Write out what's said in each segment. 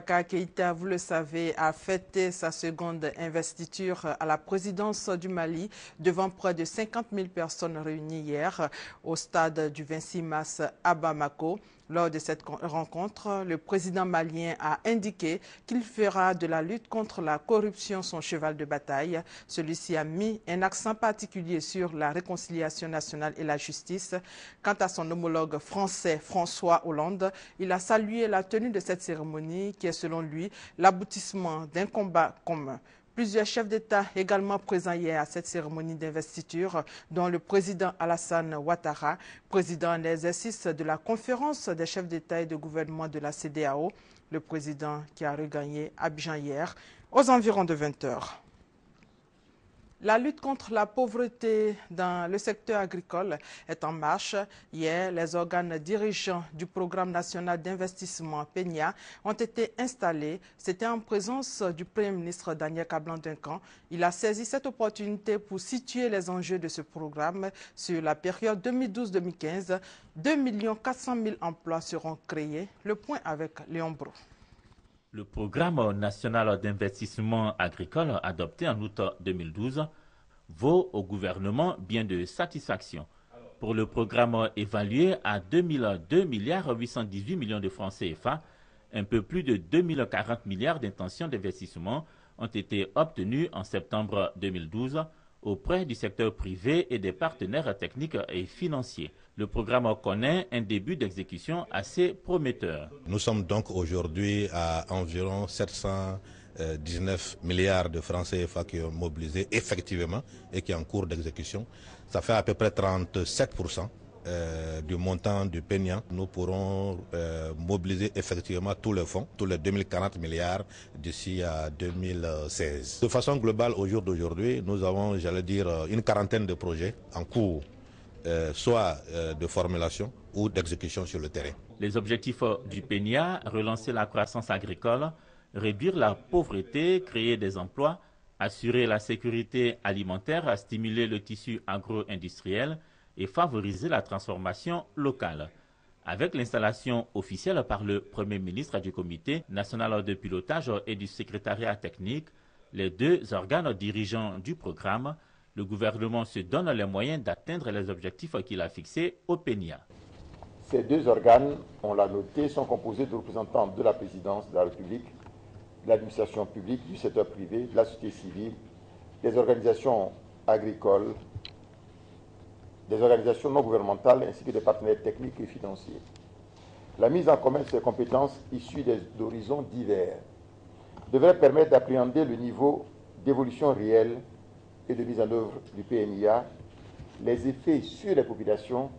Keïta, vous le savez, a fêté sa seconde investiture à la présidence du Mali devant près de 50 000 personnes réunies hier au stade du 26 mars à Bamako. Lors de cette rencontre, le président malien a indiqué qu'il fera de la lutte contre la corruption son cheval de bataille. Celui-ci a mis un accent particulier sur la réconciliation nationale et la justice. Quant à son homologue français François Hollande, il a salué la tenue de cette cérémonie qui est selon lui l'aboutissement d'un combat commun. Plusieurs chefs d'État également présents hier à cette cérémonie d'investiture, dont le président Alassane Ouattara, président en exercice de la conférence des chefs d'État et de gouvernement de la CDAO, le président qui a regagné Abidjan hier aux environs de 20 heures. La lutte contre la pauvreté dans le secteur agricole est en marche. Hier, les organes dirigeants du programme national d'investissement PENIA ont été installés. C'était en présence du Premier ministre Daniel Cablan-Duncan. Il a saisi cette opportunité pour situer les enjeux de ce programme sur la période 2012-2015. 2 400 000 emplois seront créés. Le point avec Léon Brou. Le programme national d'investissement agricole adopté en août 2012 vaut au gouvernement bien de satisfaction. Pour le programme évalué à 2002 milliards 818 millions de francs CFA, un peu plus de 2040 milliards d'intentions d'investissement ont été obtenus en septembre 2012 auprès du secteur privé et des partenaires techniques et financiers. Le programme connaît un début d'exécution assez prometteur. Nous sommes donc aujourd'hui à environ 719 milliards de francs CFA qui ont mobilisé effectivement et qui est en cours d'exécution. Ça fait à peu près 37% euh, du montant du peignant, nous pourrons euh, mobiliser effectivement tous les fonds, tous les 2040 milliards d'ici à 2016. De façon globale, au jour d'aujourd'hui, nous avons, j'allais dire, une quarantaine de projets en cours, euh, soit de formulation ou d'exécution sur le terrain. Les objectifs du PENIA, relancer la croissance agricole, réduire la pauvreté, créer des emplois, assurer la sécurité alimentaire, stimuler le tissu agro-industriel, et favoriser la transformation locale. Avec l'installation officielle par le Premier ministre du Comité national de pilotage et du secrétariat technique, les deux organes dirigeants du programme, le gouvernement se donne les moyens d'atteindre les objectifs qu'il a fixés au PENIA. Ces deux organes, on l'a noté, sont composés de représentants de la présidence de la République, l'administration publique, du secteur privé, de la société civile, des organisations agricoles, des organisations non gouvernementales ainsi que des partenaires techniques et financiers. La mise en commun de ces compétences issues d'horizons divers devrait permettre d'appréhender le niveau d'évolution réelle et de mise en œuvre du PMIA, les effets sur les populations,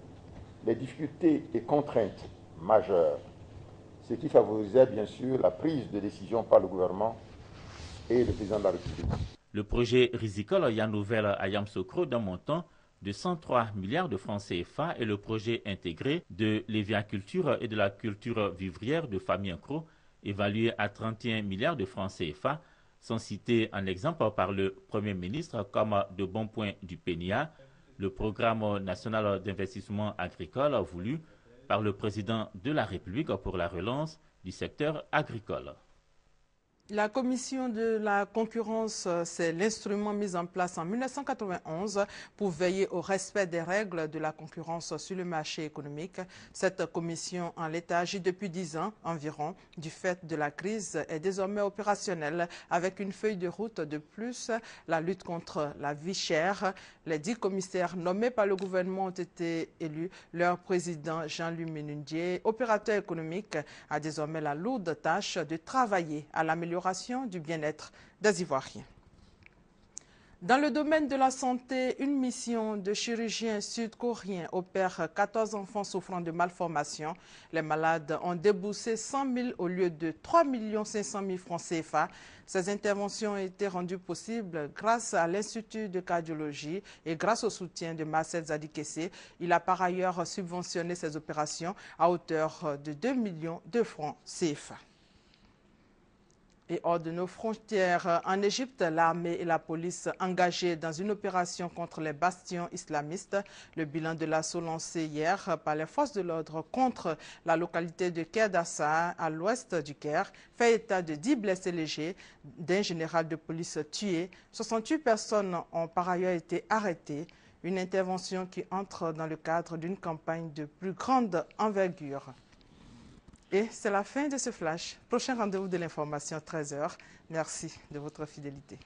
les difficultés et contraintes majeures, ce qui favorisait bien sûr la prise de décision par le gouvernement et le président de la République. Le projet risicole Yanouvel à Yamsokro d'un montant de 103 milliards de francs CFA et le projet intégré de l'éviaculture et de la culture vivrière de famille Cro, évalué à 31 milliards de francs CFA, sont cités en exemple par le Premier ministre comme de bons points du PENIA, le programme national d'investissement agricole voulu par le président de la République pour la relance du secteur agricole. La commission de la concurrence, c'est l'instrument mis en place en 1991 pour veiller au respect des règles de la concurrence sur le marché économique. Cette commission, en l'état, agit depuis dix ans environ. Du fait de la crise, est désormais opérationnelle avec une feuille de route de plus, la lutte contre la vie chère. Les dix commissaires nommés par le gouvernement ont été élus. Leur président, Jean-Louis Ménundier, opérateur économique, a désormais la lourde tâche de travailler à l'amélioration du bien-être des Ivoiriens. Dans le domaine de la santé, une mission de chirurgiens sud-coréens opère 14 enfants souffrant de malformations. Les malades ont déboursé 100 000 au lieu de 3 500 000 francs CFA. Ces interventions ont été rendues possibles grâce à l'Institut de cardiologie et grâce au soutien de Marcel Zadikessé. Il a par ailleurs subventionné ces opérations à hauteur de 2 millions de francs CFA. Et hors de nos frontières, en Égypte, l'armée et la police engagées dans une opération contre les bastions islamistes. Le bilan de l'assaut lancé hier par les forces de l'ordre contre la localité de Kerdassa, à l'ouest du Caire, fait état de 10 blessés légers, d'un général de police tué. 68 personnes ont par ailleurs été arrêtées. Une intervention qui entre dans le cadre d'une campagne de plus grande envergure. Et c'est la fin de ce flash. Prochain rendez-vous de l'information, à 13h. Merci de votre fidélité.